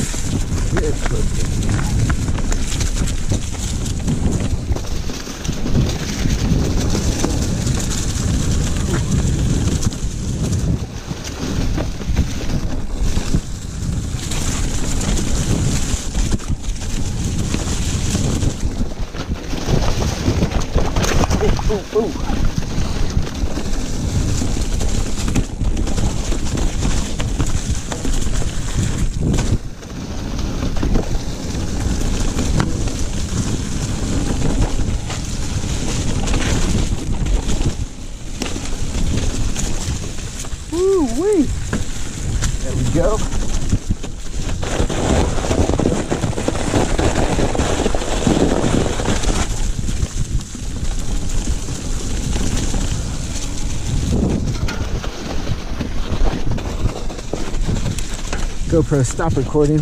Good. Ooh, ooh. Wee. There we go. GoPro, stop recording.